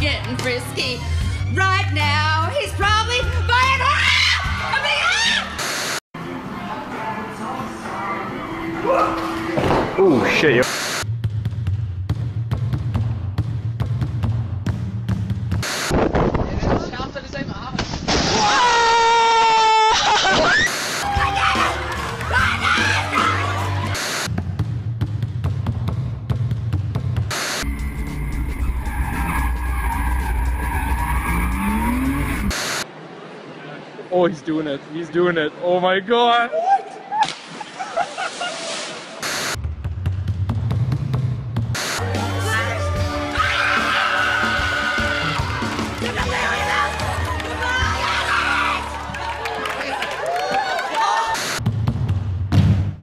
getting frisky. Right now, he's probably buying. Ah! I mean, ah! Oh shit, yo. Oh, he's doing it. He's doing it. Oh my god.